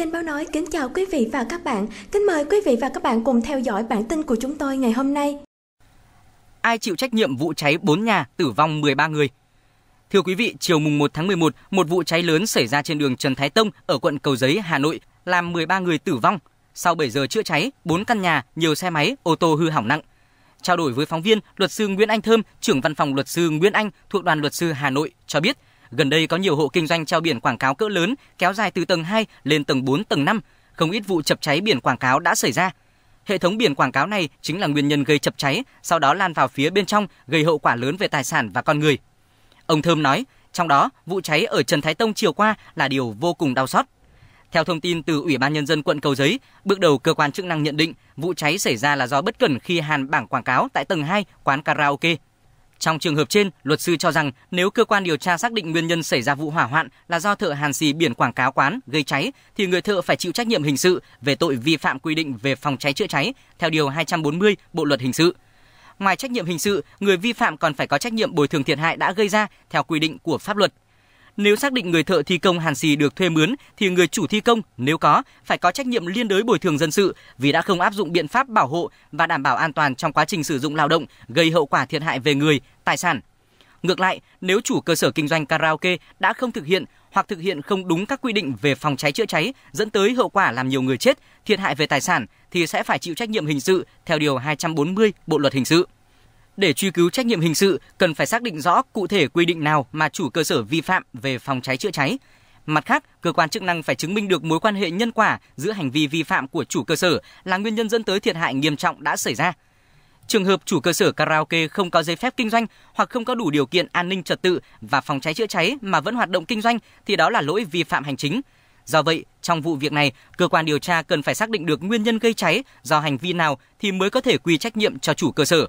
Kênh Báo Nói kính chào quý vị và các bạn. Kính mời quý vị và các bạn cùng theo dõi bản tin của chúng tôi ngày hôm nay. Ai chịu trách nhiệm vụ cháy 4 nhà tử vong 13 người? Thưa quý vị, chiều mùng 1 tháng 11, một vụ cháy lớn xảy ra trên đường Trần Thái Tông ở quận Cầu Giấy, Hà Nội, làm 13 người tử vong. Sau 7 giờ chữa cháy, 4 căn nhà, nhiều xe máy, ô tô hư hỏng nặng. Trao đổi với phóng viên, luật sư Nguyễn Anh Thơm, trưởng văn phòng luật sư Nguyễn Anh thuộc đoàn luật sư Hà Nội cho biết, gần đây có nhiều hộ kinh doanh treo biển quảng cáo cỡ lớn kéo dài từ tầng 2 lên tầng 4, tầng 5, không ít vụ chập cháy biển quảng cáo đã xảy ra. Hệ thống biển quảng cáo này chính là nguyên nhân gây chập cháy, sau đó lan vào phía bên trong gây hậu quả lớn về tài sản và con người. Ông Thơm nói, trong đó vụ cháy ở Trần Thái Tông chiều qua là điều vô cùng đau xót. Theo thông tin từ Ủy ban Nhân dân quận Cầu Giấy, bước đầu cơ quan chức năng nhận định vụ cháy xảy ra là do bất cẩn khi hàn bảng quảng cáo tại tầng 2 quán karaoke. Trong trường hợp trên, luật sư cho rằng nếu cơ quan điều tra xác định nguyên nhân xảy ra vụ hỏa hoạn là do thợ hàn xì biển quảng cáo quán gây cháy, thì người thợ phải chịu trách nhiệm hình sự về tội vi phạm quy định về phòng cháy chữa cháy theo Điều 240 Bộ Luật Hình sự. Ngoài trách nhiệm hình sự, người vi phạm còn phải có trách nhiệm bồi thường thiệt hại đã gây ra theo quy định của pháp luật. Nếu xác định người thợ thi công hàn xì được thuê mướn thì người chủ thi công nếu có phải có trách nhiệm liên đới bồi thường dân sự vì đã không áp dụng biện pháp bảo hộ và đảm bảo an toàn trong quá trình sử dụng lao động gây hậu quả thiệt hại về người, tài sản. Ngược lại, nếu chủ cơ sở kinh doanh karaoke đã không thực hiện hoặc thực hiện không đúng các quy định về phòng cháy chữa cháy dẫn tới hậu quả làm nhiều người chết, thiệt hại về tài sản thì sẽ phải chịu trách nhiệm hình sự theo điều 240 Bộ luật hình sự. Để truy cứu trách nhiệm hình sự, cần phải xác định rõ cụ thể quy định nào mà chủ cơ sở vi phạm về phòng cháy chữa cháy. Mặt khác, cơ quan chức năng phải chứng minh được mối quan hệ nhân quả giữa hành vi vi phạm của chủ cơ sở là nguyên nhân dẫn tới thiệt hại nghiêm trọng đã xảy ra. Trường hợp chủ cơ sở karaoke không có giấy phép kinh doanh hoặc không có đủ điều kiện an ninh trật tự và phòng cháy chữa cháy mà vẫn hoạt động kinh doanh thì đó là lỗi vi phạm hành chính. Do vậy, trong vụ việc này, cơ quan điều tra cần phải xác định được nguyên nhân gây cháy do hành vi nào thì mới có thể quy trách nhiệm cho chủ cơ sở.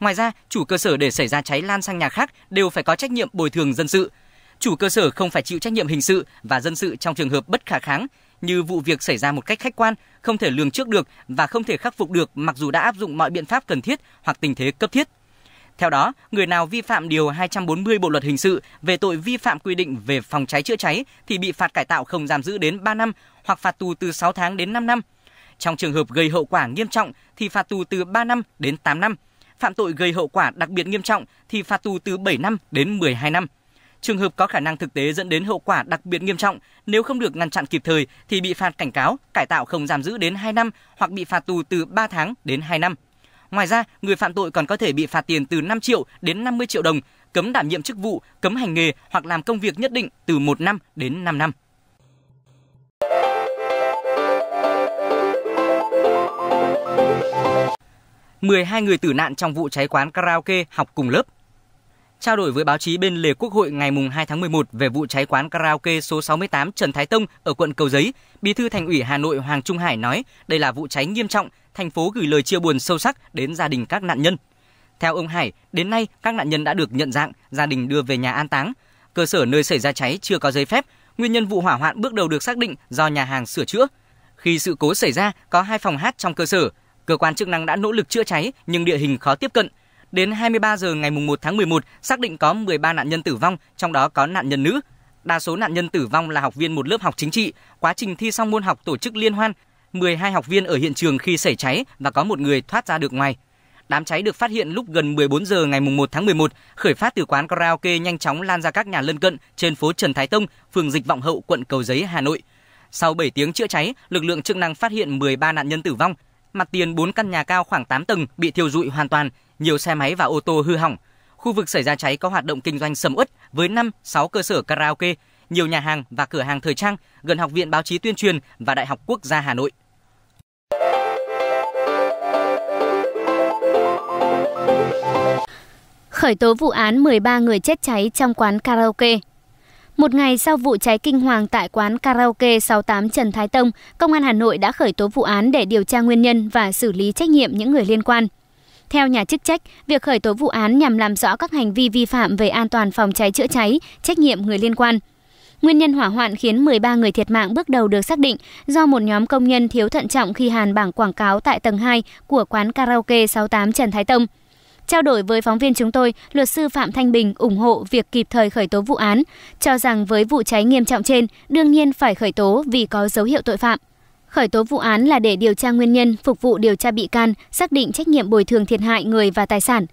Ngoài ra, chủ cơ sở để xảy ra cháy lan sang nhà khác đều phải có trách nhiệm bồi thường dân sự. Chủ cơ sở không phải chịu trách nhiệm hình sự và dân sự trong trường hợp bất khả kháng như vụ việc xảy ra một cách khách quan, không thể lường trước được và không thể khắc phục được mặc dù đã áp dụng mọi biện pháp cần thiết hoặc tình thế cấp thiết. Theo đó, người nào vi phạm điều 240 Bộ luật hình sự về tội vi phạm quy định về phòng cháy chữa cháy thì bị phạt cải tạo không giam giữ đến 3 năm hoặc phạt tù từ 6 tháng đến 5 năm. Trong trường hợp gây hậu quả nghiêm trọng thì phạt tù từ 3 năm đến 8 năm phạm tội gây hậu quả đặc biệt nghiêm trọng thì phạt tù từ 7 năm đến 12 năm. Trường hợp có khả năng thực tế dẫn đến hậu quả đặc biệt nghiêm trọng, nếu không được ngăn chặn kịp thời thì bị phạt cảnh cáo, cải tạo không giam giữ đến 2 năm hoặc bị phạt tù từ 3 tháng đến 2 năm. Ngoài ra, người phạm tội còn có thể bị phạt tiền từ 5 triệu đến 50 triệu đồng, cấm đảm nhiệm chức vụ, cấm hành nghề hoặc làm công việc nhất định từ 1 năm đến 5 năm. 12 người tử nạn trong vụ cháy quán karaoke học cùng lớp. Trao đổi với báo chí bên lề Quốc hội ngày 2 tháng 11 về vụ cháy quán karaoke số 68 Trần Thái Tông ở quận Cầu Giấy, Bí thư Thành ủy Hà Nội Hoàng Trung Hải nói đây là vụ cháy nghiêm trọng, thành phố gửi lời chia buồn sâu sắc đến gia đình các nạn nhân. Theo ông Hải, đến nay các nạn nhân đã được nhận dạng, gia đình đưa về nhà an táng. Cơ sở nơi xảy ra cháy chưa có giấy phép, nguyên nhân vụ hỏa hoạn bước đầu được xác định do nhà hàng sửa chữa. Khi sự cố xảy ra, có hai phòng hát trong cơ sở, Cơ quan chức năng đã nỗ lực chữa cháy nhưng địa hình khó tiếp cận. Đến 23 giờ ngày 1 tháng 11, xác định có 13 nạn nhân tử vong, trong đó có nạn nhân nữ. Đa số nạn nhân tử vong là học viên một lớp học chính trị. Quá trình thi xong môn học tổ chức liên hoan, 12 học viên ở hiện trường khi xảy cháy và có một người thoát ra được ngoài. Đám cháy được phát hiện lúc gần 14 giờ ngày 1 tháng 11, khởi phát từ quán karaoke nhanh chóng lan ra các nhà lân cận trên phố Trần Thái Tông, phường Dịch Vọng Hậu, quận Cầu Giấy, Hà Nội. Sau 7 tiếng chữa cháy, lực lượng chức năng phát hiện 13 nạn nhân tử vong, Mặt tiền 4 căn nhà cao khoảng 8 tầng bị thiêu rụi hoàn toàn, nhiều xe máy và ô tô hư hỏng. Khu vực xảy ra cháy có hoạt động kinh doanh sầm uất với 5, 6 cơ sở karaoke, nhiều nhà hàng và cửa hàng thời trang gần Học viện Báo chí Tuyên truyền và Đại học Quốc gia Hà Nội. Khởi tố vụ án 13 người chết cháy trong quán karaoke. Một ngày sau vụ cháy kinh hoàng tại quán karaoke 68 Trần Thái Tông, Công an Hà Nội đã khởi tố vụ án để điều tra nguyên nhân và xử lý trách nhiệm những người liên quan. Theo nhà chức trách, việc khởi tố vụ án nhằm làm rõ các hành vi vi phạm về an toàn phòng cháy chữa cháy, trách nhiệm người liên quan. Nguyên nhân hỏa hoạn khiến 13 người thiệt mạng bước đầu được xác định do một nhóm công nhân thiếu thận trọng khi hàn bảng quảng cáo tại tầng 2 của quán karaoke 68 Trần Thái Tông. Trao đổi với phóng viên chúng tôi, luật sư Phạm Thanh Bình ủng hộ việc kịp thời khởi tố vụ án, cho rằng với vụ cháy nghiêm trọng trên, đương nhiên phải khởi tố vì có dấu hiệu tội phạm. Khởi tố vụ án là để điều tra nguyên nhân, phục vụ điều tra bị can, xác định trách nhiệm bồi thường thiệt hại người và tài sản.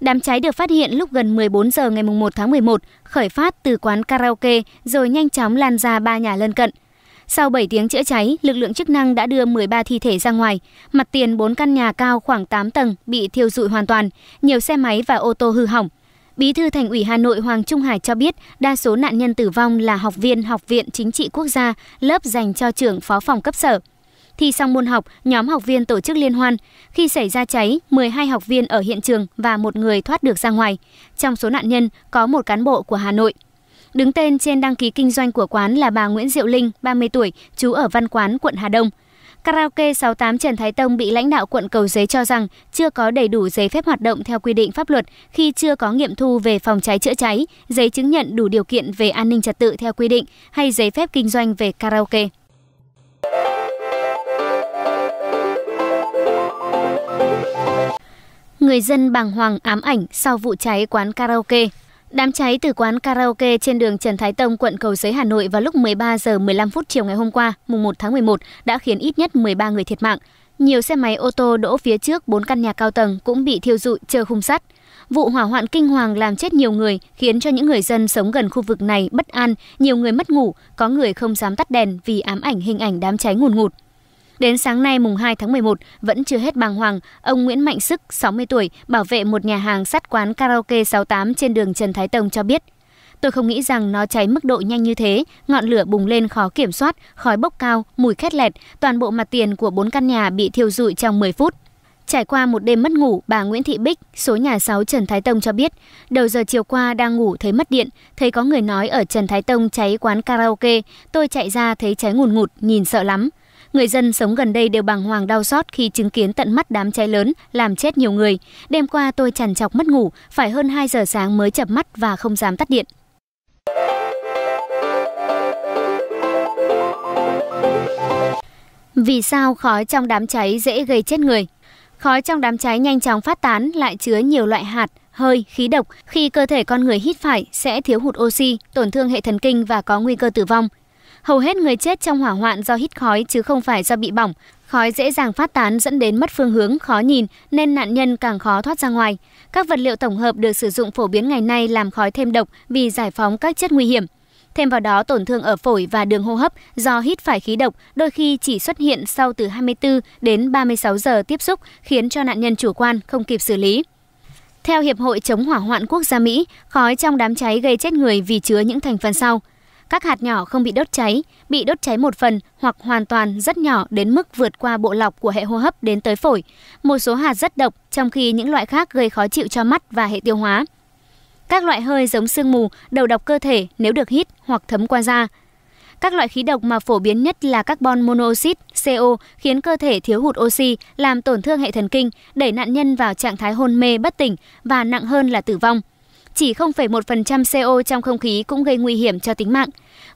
Đám cháy được phát hiện lúc gần 14 giờ ngày 1 tháng 11, khởi phát từ quán karaoke rồi nhanh chóng lan ra ba nhà lân cận. Sau 7 tiếng chữa cháy, lực lượng chức năng đã đưa 13 thi thể ra ngoài. Mặt tiền 4 căn nhà cao khoảng 8 tầng bị thiêu rụi hoàn toàn, nhiều xe máy và ô tô hư hỏng. Bí thư Thành ủy Hà Nội Hoàng Trung Hải cho biết, đa số nạn nhân tử vong là học viên Học viện Chính trị Quốc gia, lớp dành cho trưởng phó phòng cấp sở. Thi xong môn học, nhóm học viên tổ chức liên hoan. Khi xảy ra cháy, 12 học viên ở hiện trường và một người thoát được ra ngoài. Trong số nạn nhân có một cán bộ của Hà Nội. Đứng tên trên đăng ký kinh doanh của quán là bà Nguyễn Diệu Linh, 30 tuổi, trú ở Văn Quán, quận Hà Đông. Karaoke 68 Trần Thái Tông bị lãnh đạo quận Cầu Giấy cho rằng chưa có đầy đủ giấy phép hoạt động theo quy định pháp luật khi chưa có nghiệm thu về phòng cháy chữa cháy, giấy chứng nhận đủ điều kiện về an ninh trật tự theo quy định hay giấy phép kinh doanh về karaoke. Người dân bàng hoàng ám ảnh sau vụ cháy quán karaoke. Đám cháy từ quán karaoke trên đường Trần Thái Tông, quận Cầu Giấy, Hà Nội vào lúc 13 giờ 15 phút chiều ngày hôm qua, mùng 1 tháng 11 đã khiến ít nhất 13 người thiệt mạng. Nhiều xe máy ô tô đỗ phía trước 4 căn nhà cao tầng cũng bị thiêu rụi chờ khung sắt. Vụ hỏa hoạn kinh hoàng làm chết nhiều người, khiến cho những người dân sống gần khu vực này bất an, nhiều người mất ngủ, có người không dám tắt đèn vì ám ảnh hình ảnh đám cháy ngùn ngụt. Đến sáng nay mùng 2 tháng 11 vẫn chưa hết bàng hoàng, ông Nguyễn Mạnh Sức, 60 tuổi, bảo vệ một nhà hàng sắt quán karaoke 68 trên đường Trần Thái Tông cho biết. Tôi không nghĩ rằng nó cháy mức độ nhanh như thế, ngọn lửa bùng lên khó kiểm soát, khói bốc cao, mùi khét lẹt, toàn bộ mặt tiền của bốn căn nhà bị thiêu rụi trong 10 phút. Trải qua một đêm mất ngủ, bà Nguyễn Thị Bích, số nhà 6 Trần Thái Tông cho biết, đầu giờ chiều qua đang ngủ thấy mất điện, thấy có người nói ở Trần Thái Tông cháy quán karaoke, tôi chạy ra thấy cháy ngùn ngụt, nhìn sợ lắm. Người dân sống gần đây đều bàng hoàng đau xót khi chứng kiến tận mắt đám cháy lớn làm chết nhiều người. Đêm qua tôi chằn chọc mất ngủ, phải hơn 2 giờ sáng mới chập mắt và không dám tắt điện. Vì sao khói trong đám cháy dễ gây chết người? Khói trong đám cháy nhanh chóng phát tán lại chứa nhiều loại hạt, hơi, khí độc. Khi cơ thể con người hít phải sẽ thiếu hụt oxy, tổn thương hệ thần kinh và có nguy cơ tử vong. Hầu hết người chết trong hỏa hoạn do hít khói chứ không phải do bị bỏng. Khói dễ dàng phát tán dẫn đến mất phương hướng, khó nhìn nên nạn nhân càng khó thoát ra ngoài. Các vật liệu tổng hợp được sử dụng phổ biến ngày nay làm khói thêm độc vì giải phóng các chất nguy hiểm. Thêm vào đó, tổn thương ở phổi và đường hô hấp do hít phải khí độc đôi khi chỉ xuất hiện sau từ 24 đến 36 giờ tiếp xúc, khiến cho nạn nhân chủ quan không kịp xử lý. Theo Hiệp hội chống hỏa hoạn quốc gia Mỹ, khói trong đám cháy gây chết người vì chứa những thành phần sau: các hạt nhỏ không bị đốt cháy, bị đốt cháy một phần hoặc hoàn toàn rất nhỏ đến mức vượt qua bộ lọc của hệ hô hấp đến tới phổi. Một số hạt rất độc, trong khi những loại khác gây khó chịu cho mắt và hệ tiêu hóa. Các loại hơi giống sương mù, đầu độc cơ thể nếu được hít hoặc thấm qua da. Các loại khí độc mà phổ biến nhất là carbon monoxide, CO, khiến cơ thể thiếu hụt oxy, làm tổn thương hệ thần kinh, đẩy nạn nhân vào trạng thái hôn mê bất tỉnh và nặng hơn là tử vong. Chỉ 0,1% CO trong không khí cũng gây nguy hiểm cho tính mạng.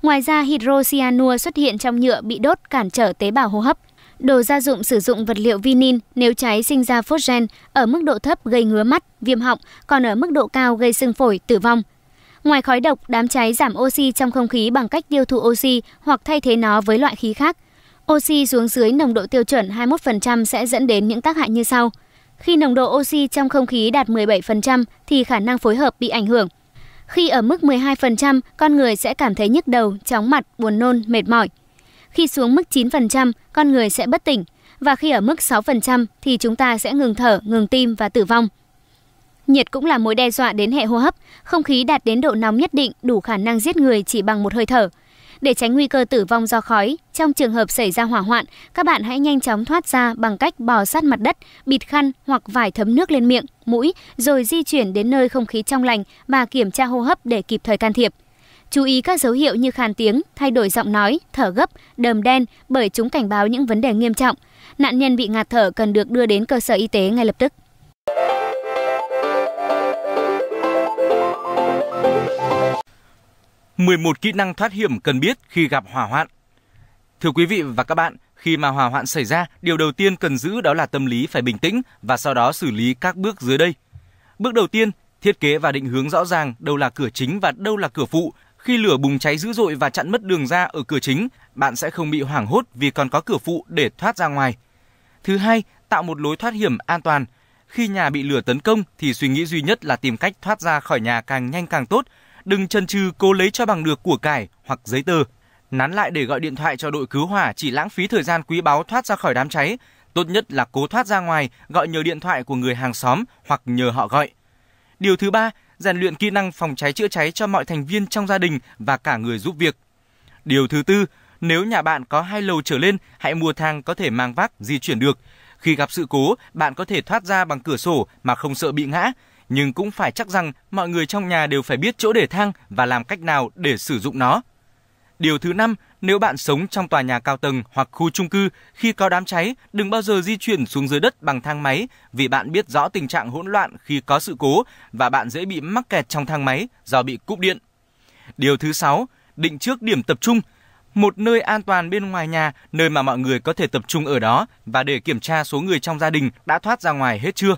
Ngoài ra, hydrocyanua xuất hiện trong nhựa bị đốt cản trở tế bào hô hấp. Đồ gia dụng sử dụng vật liệu vinin nếu cháy sinh ra phosphen ở mức độ thấp gây ngứa mắt, viêm họng, còn ở mức độ cao gây sưng phổi, tử vong. Ngoài khói độc, đám cháy giảm oxy trong không khí bằng cách tiêu thụ oxy hoặc thay thế nó với loại khí khác. Oxy xuống dưới nồng độ tiêu chuẩn 21% sẽ dẫn đến những tác hại như sau. Khi nồng độ oxy trong không khí đạt 17% thì khả năng phối hợp bị ảnh hưởng. Khi ở mức 12%, con người sẽ cảm thấy nhức đầu, chóng mặt, buồn nôn, mệt mỏi. Khi xuống mức 9%, con người sẽ bất tỉnh. Và khi ở mức 6% thì chúng ta sẽ ngừng thở, ngừng tim và tử vong. Nhiệt cũng là mối đe dọa đến hệ hô hấp. Không khí đạt đến độ nóng nhất định đủ khả năng giết người chỉ bằng một hơi thở. Để tránh nguy cơ tử vong do khói, trong trường hợp xảy ra hỏa hoạn, các bạn hãy nhanh chóng thoát ra bằng cách bò sát mặt đất, bịt khăn hoặc vải thấm nước lên miệng, mũi, rồi di chuyển đến nơi không khí trong lành và kiểm tra hô hấp để kịp thời can thiệp. Chú ý các dấu hiệu như khàn tiếng, thay đổi giọng nói, thở gấp, đờm đen bởi chúng cảnh báo những vấn đề nghiêm trọng. Nạn nhân bị ngạt thở cần được đưa đến cơ sở y tế ngay lập tức. 11 kỹ năng thoát hiểm cần biết khi gặp hỏa hoạn. Thưa quý vị và các bạn, khi mà hỏa hoạn xảy ra, điều đầu tiên cần giữ đó là tâm lý phải bình tĩnh và sau đó xử lý các bước dưới đây. Bước đầu tiên, thiết kế và định hướng rõ ràng đâu là cửa chính và đâu là cửa phụ. Khi lửa bùng cháy dữ dội và chặn mất đường ra ở cửa chính, bạn sẽ không bị hoảng hốt vì còn có cửa phụ để thoát ra ngoài. Thứ hai, tạo một lối thoát hiểm an toàn. Khi nhà bị lửa tấn công thì suy nghĩ duy nhất là tìm cách thoát ra khỏi nhà càng nhanh càng tốt. Đừng chần chừ cố lấy cho bằng được của cải hoặc giấy tờ. Nán lại để gọi điện thoại cho đội cứu hỏa chỉ lãng phí thời gian quý báu thoát ra khỏi đám cháy. Tốt nhất là cố thoát ra ngoài, gọi nhờ điện thoại của người hàng xóm hoặc nhờ họ gọi. Điều thứ ba, rèn luyện kỹ năng phòng cháy chữa cháy cho mọi thành viên trong gia đình và cả người giúp việc. Điều thứ tư, nếu nhà bạn có hai lầu trở lên, hãy mua thang có thể mang vác, di chuyển được. Khi gặp sự cố, bạn có thể thoát ra bằng cửa sổ mà không sợ bị ngã, nhưng cũng phải chắc rằng mọi người trong nhà đều phải biết chỗ để thang và làm cách nào để sử dụng nó. Điều thứ năm, nếu bạn sống trong tòa nhà cao tầng hoặc khu chung cư, khi có đám cháy, đừng bao giờ di chuyển xuống dưới đất bằng thang máy vì bạn biết rõ tình trạng hỗn loạn khi có sự cố và bạn dễ bị mắc kẹt trong thang máy do bị cúp điện. Điều thứ sáu, định trước điểm tập trung, một nơi an toàn bên ngoài nhà, nơi mà mọi người có thể tập trung ở đó và để kiểm tra số người trong gia đình đã thoát ra ngoài hết chưa.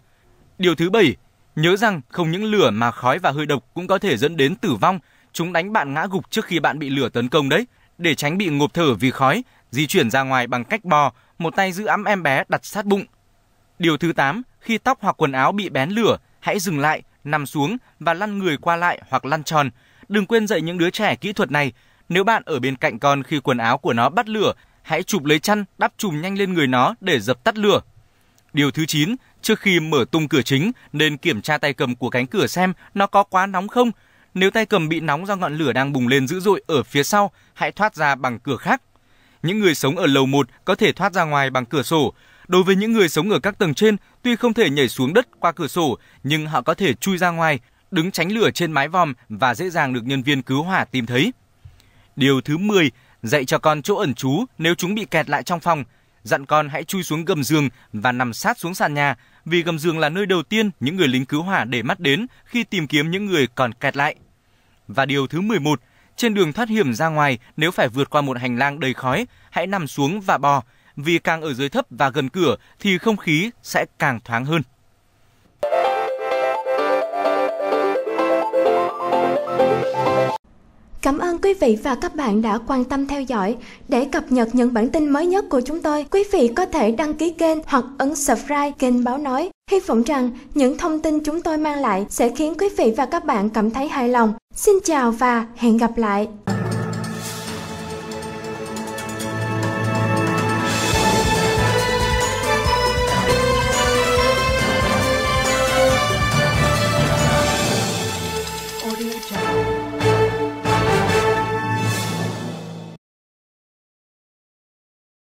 Điều thứ bảy, nhớ rằng không những lửa mà khói và hơi độc cũng có thể dẫn đến tử vong. Chúng đánh bạn ngã gục trước khi bạn bị lửa tấn công đấy. Để tránh bị ngộp thở vì khói, di chuyển ra ngoài bằng cách bò, một tay giữ ấm em bé đặt sát bụng. Điều thứ 8, khi tóc hoặc quần áo bị bén lửa, hãy dừng lại, nằm xuống và lăn người qua lại hoặc lăn tròn. Đừng quên dạy những đứa trẻ kỹ thuật này. Nếu bạn ở bên cạnh con khi quần áo của nó bắt lửa, hãy chụp lấy chăn đắp chùm nhanh lên người nó để dập tắt lửa. Điều thứ 9, trước khi mở tung cửa chính nên kiểm tra tay cầm của cánh cửa xem nó có quá nóng không. Nếu tay cầm bị nóng do ngọn lửa đang bùng lên dữ dội ở phía sau, hãy thoát ra bằng cửa khác. Những người sống ở lầu 1 có thể thoát ra ngoài bằng cửa sổ. Đối với những người sống ở các tầng trên, tuy không thể nhảy xuống đất qua cửa sổ, nhưng họ có thể chui ra ngoài, đứng tránh lửa trên mái vòm và dễ dàng được nhân viên cứu hỏa tìm thấy. Điều thứ 10, dạy cho con chỗ ẩn trú nếu chúng bị kẹt lại trong phòng. Dặn con hãy chui xuống gầm giường và nằm sát xuống sàn nhà, vì gầm giường là nơi đầu tiên những người lính cứu hỏa để mắt đến khi tìm kiếm những người còn kẹt lại. Và điều thứ 11, trên đường thoát hiểm ra ngoài, nếu phải vượt qua một hành lang đầy khói, hãy nằm xuống và bò, vì càng ở dưới thấp và gần cửa thì không khí sẽ càng thoáng hơn. Cảm ơn quý vị và các bạn đã quan tâm theo dõi. Để cập nhật những bản tin mới nhất của chúng tôi, quý vị có thể đăng ký kênh hoặc ấn subscribe kênh Báo Nói. Hy vọng rằng những thông tin chúng tôi mang lại sẽ khiến quý vị và các bạn cảm thấy hài lòng. Xin chào và hẹn gặp lại!